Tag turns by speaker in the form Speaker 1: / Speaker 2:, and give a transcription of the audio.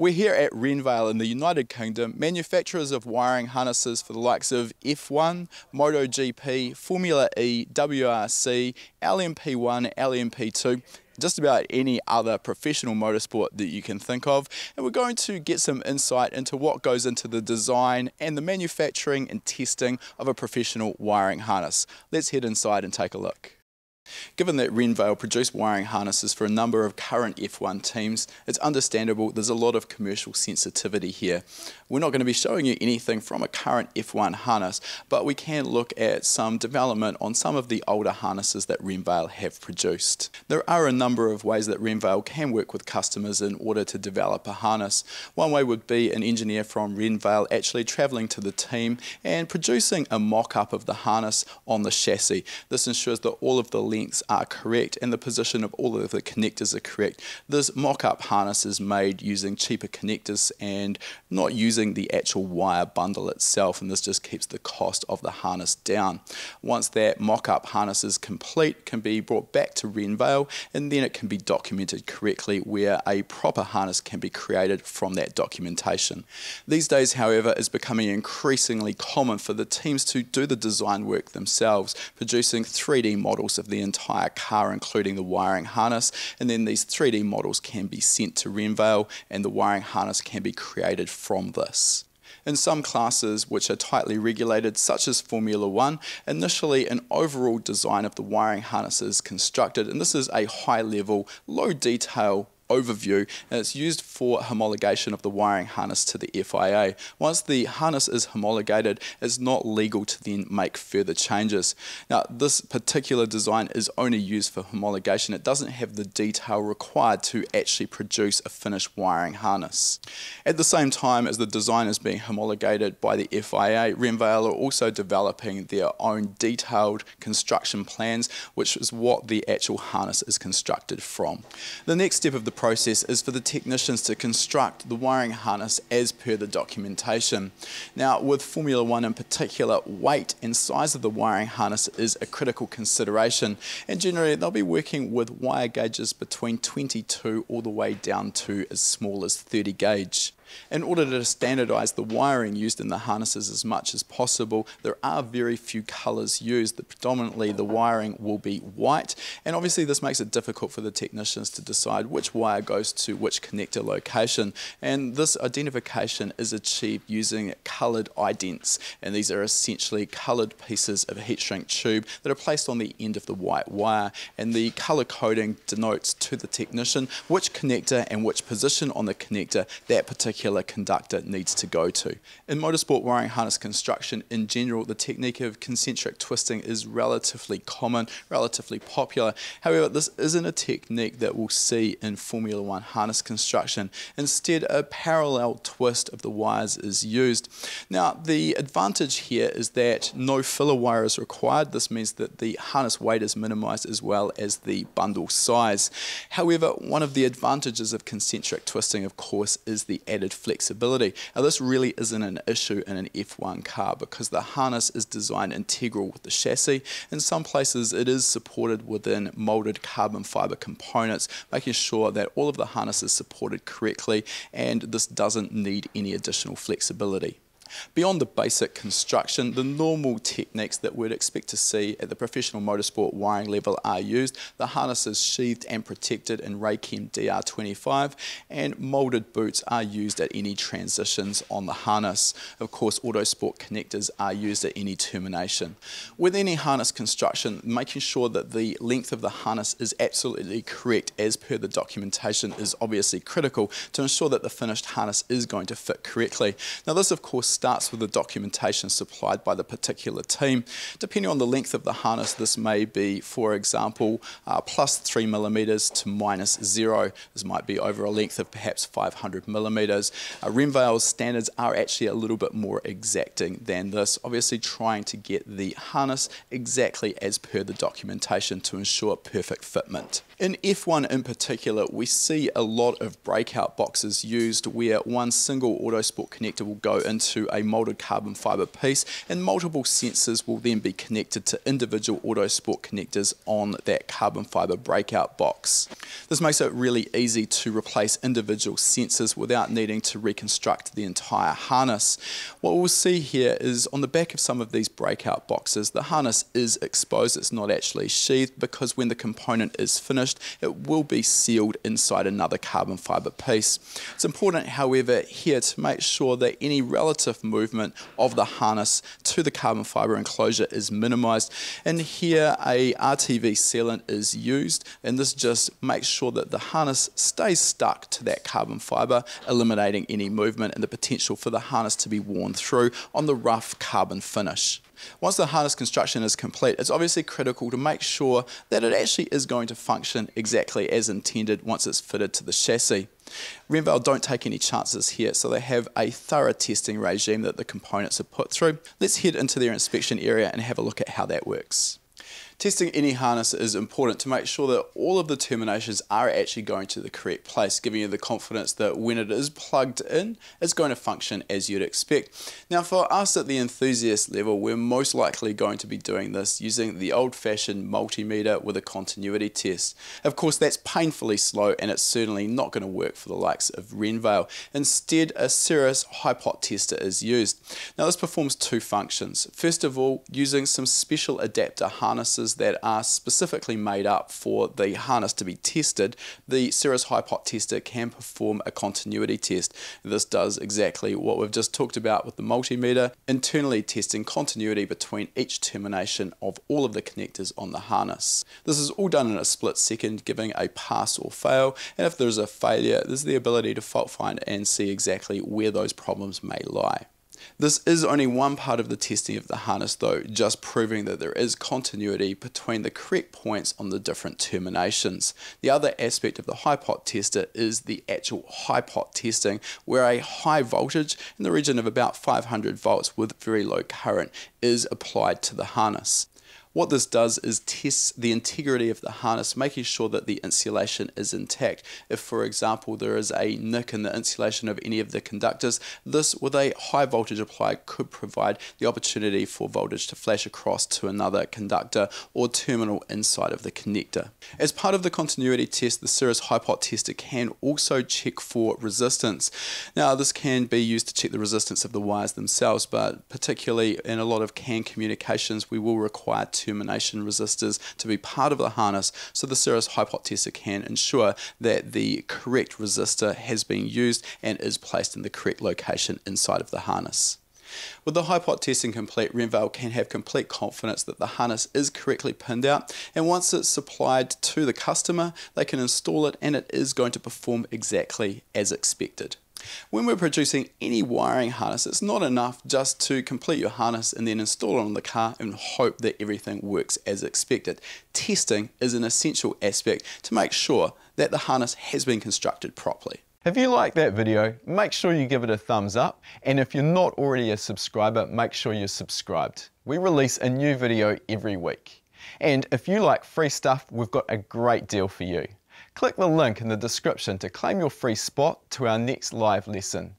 Speaker 1: We're here at Renvale in the United Kingdom, manufacturers of wiring harnesses for the likes of F1, MotoGP, Formula E, WRC, LMP1, LMP2, just about any other professional motorsport that you can think of. And we're going to get some insight into what goes into the design and the manufacturing and testing of a professional wiring harness. Let's head inside and take a look. Given that Renvale produce wiring harnesses for a number of current F1 teams, it's understandable there's a lot of commercial sensitivity here. We're not going to be showing you anything from a current F1 harness, but we can look at some development on some of the older harnesses that Renvale have produced. There are a number of ways that Renvale can work with customers in order to develop a harness. One way would be an engineer from Renvale actually travelling to the team and producing a mock-up of the harness on the chassis. This ensures that all of the are correct and the position of all of the connectors are correct. This mock-up harness is made using cheaper connectors and not using the actual wire bundle itself and this just keeps the cost of the harness down. Once that mock-up harness is complete, can be brought back to Renvale and then it can be documented correctly where a proper harness can be created from that documentation. These days, however, is becoming increasingly common for the teams to do the design work themselves, producing 3D models of the entire car, including the wiring harness, and then these 3D models can be sent to Renvale and the wiring harness can be created from this. In some classes which are tightly regulated, such as Formula One, initially an overall design of the wiring harness is constructed, and this is a high level, low detail overview and it's used for homologation of the wiring harness to the FIA. Once the harness is homologated, it's not legal to then make further changes. Now, this particular design is only used for homologation. It doesn't have the detail required to actually produce a finished wiring harness. At the same time as the design is being homologated by the FIA, Renvale are also developing their own detailed construction plans, which is what the actual harness is constructed from. The next step of the process is for the technicians to construct the wiring harness as per the documentation. Now with Formula One in particular, weight and size of the wiring harness is a critical consideration and generally they'll be working with wire gauges between 22 all the way down to as small as 30 gauge. In order to standardise the wiring used in the harnesses as much as possible, there are very few colours used. Predominantly the wiring will be white and obviously this makes it difficult for the technicians to decide which wire goes to which connector location and this identification is achieved using coloured idents and these are essentially coloured pieces of heat shrink tube that are placed on the end of the white wire and the colour coding denotes to the technician which connector and which position on the connector that particular particular conductor needs to go to. In motorsport wiring harness construction in general, the technique of concentric twisting is relatively common, relatively popular. However, this isn't a technique that we'll see in Formula One harness construction. Instead, a parallel twist of the wires is used. Now, the advantage here is that no filler wire is required. This means that the harness weight is minimized as well as the bundle size. However, one of the advantages of concentric twisting, of course, is the added flexibility. Now this really isn't an issue in an F1 car because the harness is designed integral with the chassis. In some places it is supported within molded carbon fibre components, making sure that all of the harness is supported correctly and this doesn't need any additional flexibility. Beyond the basic construction, the normal techniques that we'd expect to see at the professional motorsport wiring level are used. The harness is sheathed and protected in Raychem DR25 and moulded boots are used at any transitions on the harness. Of course, Autosport connectors are used at any termination. With any harness construction, making sure that the length of the harness is absolutely correct as per the documentation is obviously critical to ensure that the finished harness is going to fit correctly. Now this of course starts with the documentation supplied by the particular team. Depending on the length of the harness, this may be, for example, uh, plus 3 millimeters to minus 0. This might be over a length of perhaps 500 millimeters. Uh, Renvale's standards are actually a little bit more exacting than this, obviously trying to get the harness exactly as per the documentation to ensure perfect fitment. In F1 in particular, we see a lot of breakout boxes used where one single Autosport connector will go into a molded carbon fibre piece and multiple sensors will then be connected to individual Autosport connectors on that carbon fibre breakout box. This makes it really easy to replace individual sensors without needing to reconstruct the entire harness. What we'll see here is on the back of some of these breakout boxes the harness is exposed, it's not actually sheathed because when the component is finished it will be sealed inside another carbon fibre piece. It's important however here to make sure that any relative movement of the harness to the carbon fibre enclosure is minimised and here a RTV sealant is used and this just makes sure that the harness stays stuck to that carbon fibre eliminating any movement and the potential for the harness to be worn through on the rough carbon finish. Once the harness construction is complete, it's obviously critical to make sure that it actually is going to function exactly as intended once it's fitted to the chassis. Renvale don't take any chances here, so they have a thorough testing regime that the components are put through. Let's head into their inspection area and have a look at how that works. Testing any harness is important to make sure that all of the terminations are actually going to the correct place, giving you the confidence that when it is plugged in, it's going to function as you'd expect. Now for us at the enthusiast level, we're most likely going to be doing this using the old-fashioned multimeter with a continuity test. Of course, that's painfully slow and it's certainly not going to work for the likes of Renvale. Instead, a Cirris Hipot tester is used. Now this performs two functions. First of all, using some special adapter harnesses that are specifically made up for the harness to be tested, the Cirris Hipot tester can perform a continuity test. This does exactly what we've just talked about with the multimeter, internally testing continuity between each termination of all of the connectors on the harness. This is all done in a split second, giving a pass or fail, and if there's a failure, there's the ability to fault find and see exactly where those problems may lie. This is only one part of the testing of the harness though, just proving that there is continuity between the correct points on the different terminations. The other aspect of the Hipot tester is the actual Hipot testing, where a high voltage in the region of about 500 volts with very low current is applied to the harness. What this does is test the integrity of the harness, making sure that the insulation is intact. If, for example, there is a nick in the insulation of any of the conductors, this with a high voltage applied could provide the opportunity for voltage to flash across to another conductor or terminal inside of the connector. As part of the continuity test, the Cirris Hipot tester can also check for resistance. Now, this can be used to check the resistance of the wires themselves, but particularly in a lot of CAN communications, we will require termination resistors to be part of the harness so the Cirris hypotester can ensure that the correct resistor has been used and is placed in the correct location inside of the harness. With the Hipot testing complete, Renvale can have complete confidence that the harness is correctly pinned out and once it's supplied to the customer, they can install it and it is going to perform exactly as expected. When we're producing any wiring harness, it's not enough just to complete your harness and then install it on the car and hope that everything works as expected. Testing is an essential aspect to make sure that the harness has been constructed properly.
Speaker 2: If you like that video, make sure you give it a thumbs up. And if you're not already a subscriber, make sure you're subscribed. We release a new video every week. And if you like free stuff, we've got a great deal for you. Click the link in the description to claim your free spot to our next live lesson.